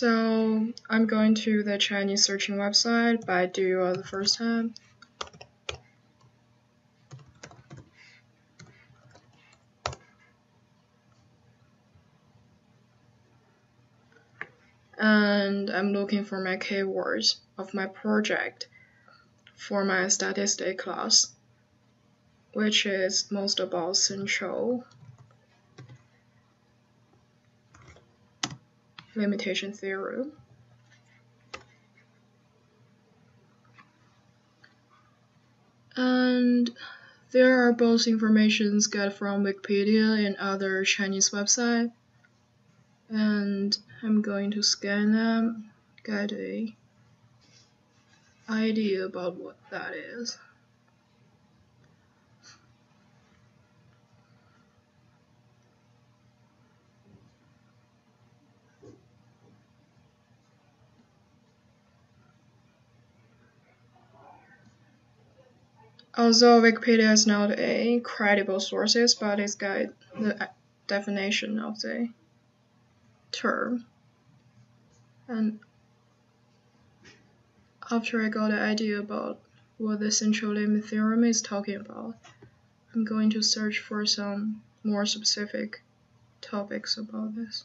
So I'm going to the Chinese searching website Baidu the first time. And I'm looking for my keywords of my project for my statistic class, which is most about central limitation theorem. And there are both informations get from Wikipedia and other Chinese website. And I'm going to scan them, get a idea about what that is. Although Wikipedia is not a credible source, but it's got the definition of the term. And after I got an idea about what the central limit theorem is talking about, I'm going to search for some more specific topics about this.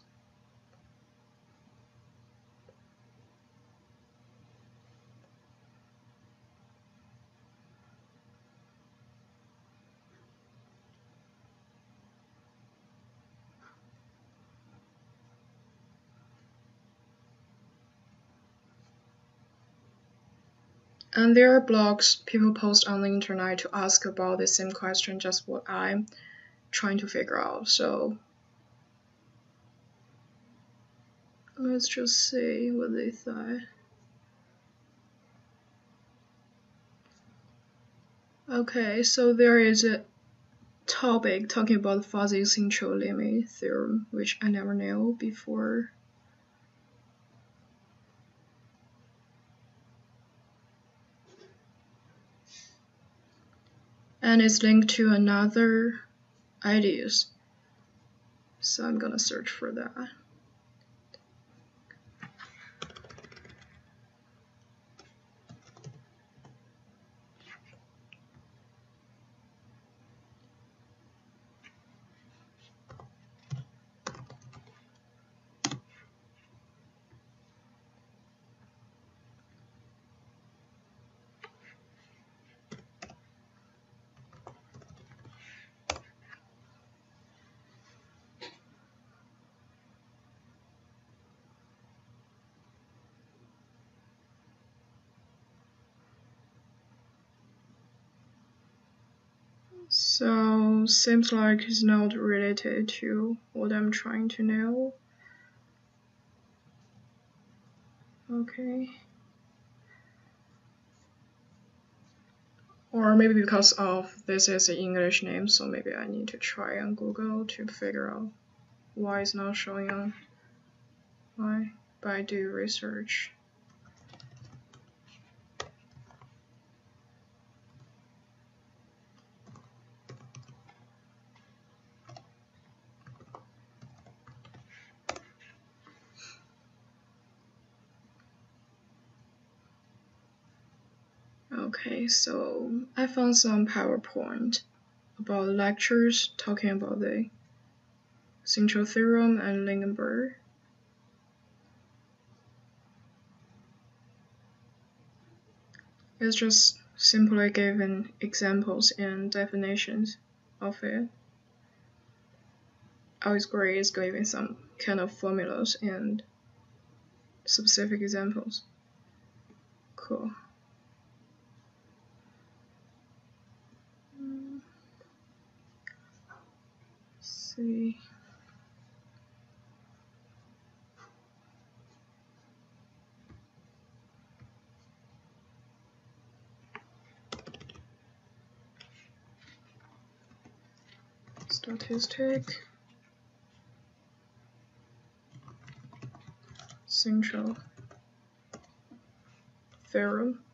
And there are blogs people post on the internet to ask about the same question, just what I'm trying to figure out. So let's just see what they thought. Okay, so there is a topic talking about the fuzzy central limit theorem, which I never knew before. And it's linked to another ideas. So I'm gonna search for that. So seems like it's not related to what I'm trying to know. Okay. Or maybe because of this is an English name, so maybe I need to try on Google to figure out why it's not showing on my Baidu research. Okay, so I found some PowerPoint about lectures talking about the central theorem and Lindeberg. It's just simply given examples and definitions of it. Great is giving some kind of formulas and specific examples. Cool. See. Statistic central theorem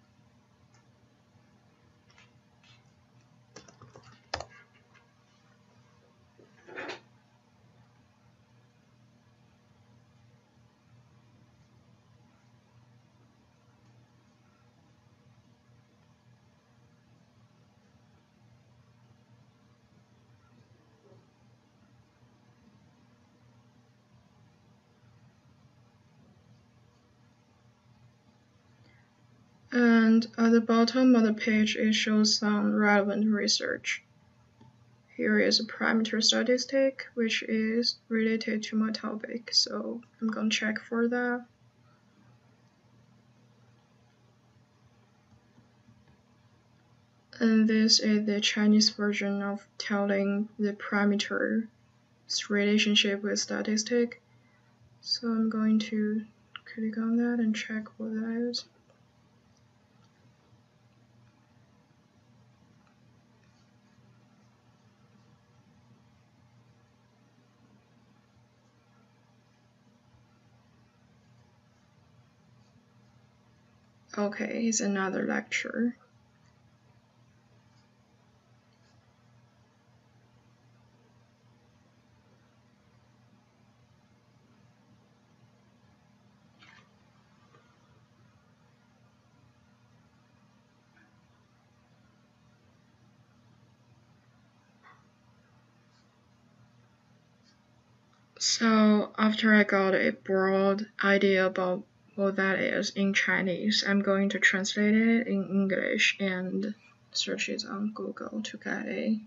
And at the bottom of the page, it shows some relevant research. Here is a parameter statistic, which is related to my topic. So I'm going to check for that. And this is the Chinese version of telling the parameter's relationship with statistic. So I'm going to click on that and check what that is. Okay, it's another lecture. So after I got a broad idea about that is in Chinese, I'm going to translate it in English and search it on Google to get a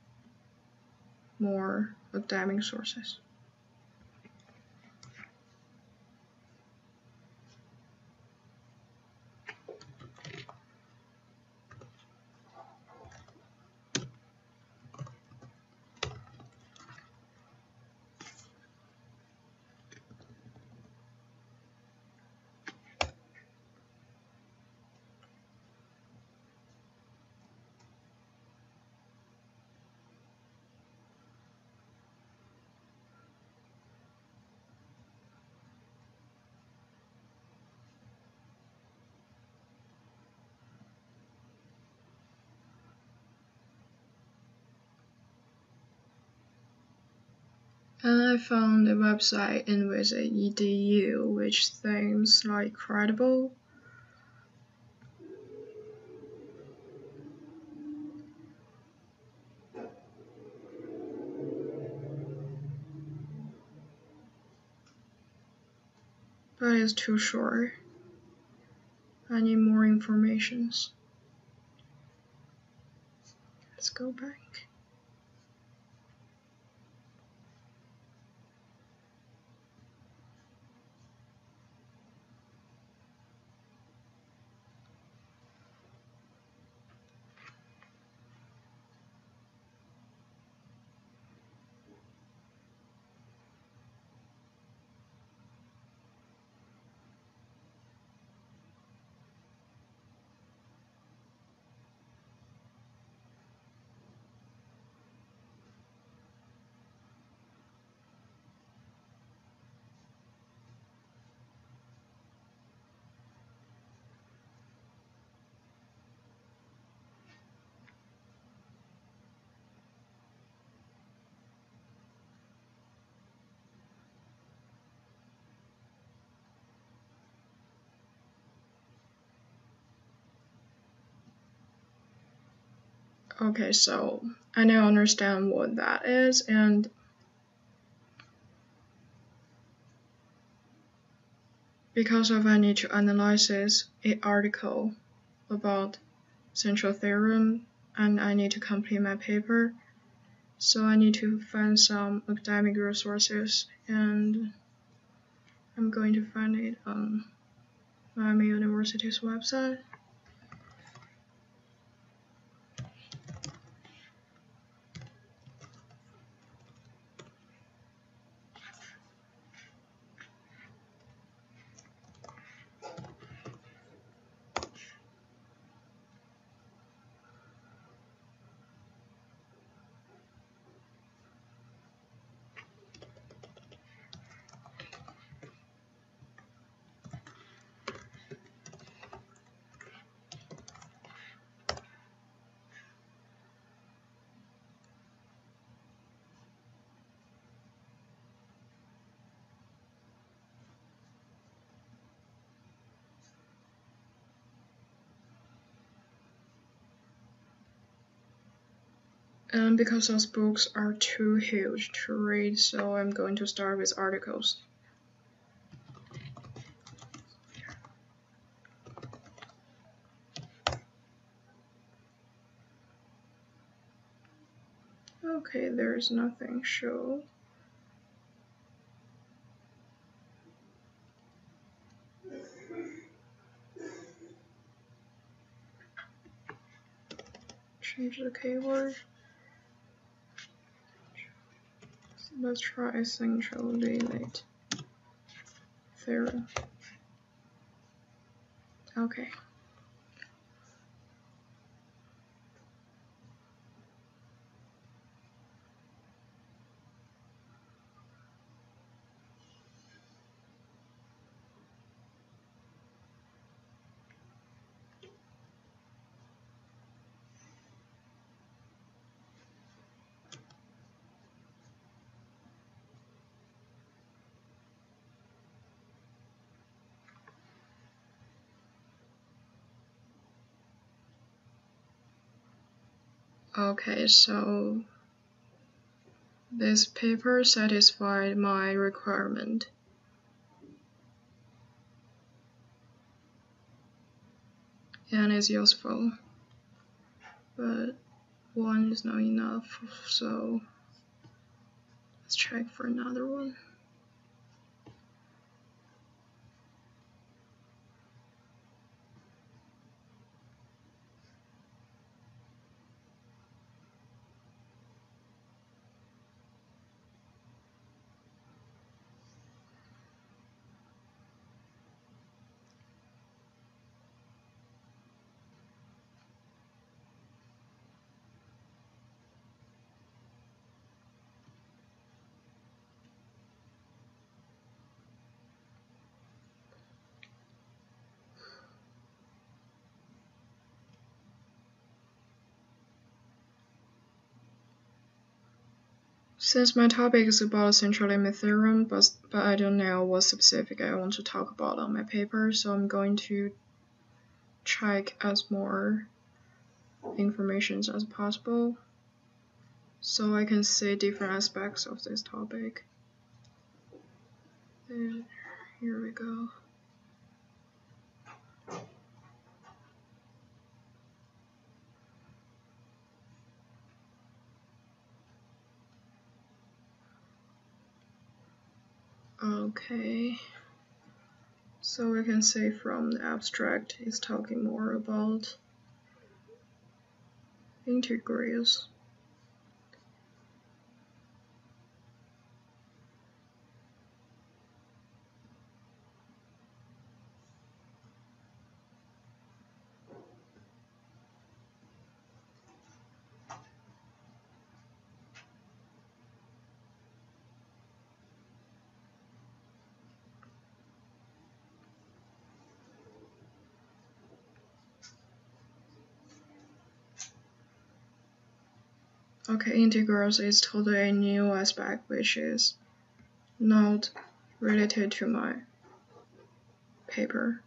more academic sources. And I found a website in with a edu which seems like credible. But it's too short. I need more informations. Let's go back. Okay, so I now understand what that is and because of I need to analyze this article about central theorem and I need to complete my paper. So I need to find some academic resources and I'm going to find it on Miami University's website. Um, because those books are too huge to read, so I'm going to start with articles. Okay, there's nothing show. Change the keyword. Let's try central limit theorem. Okay. Okay, so this paper satisfied my requirement. And is useful, but one is not enough, so let's check for another one. Since my topic is about central limit theorem, but, but I don't know what specific I want to talk about on my paper, so I'm going to check as more information as possible so I can see different aspects of this topic. And here we go. Okay. So we can say from the abstract is talking more about integrals. Okay, integrals is totally a new aspect which is not related to my paper.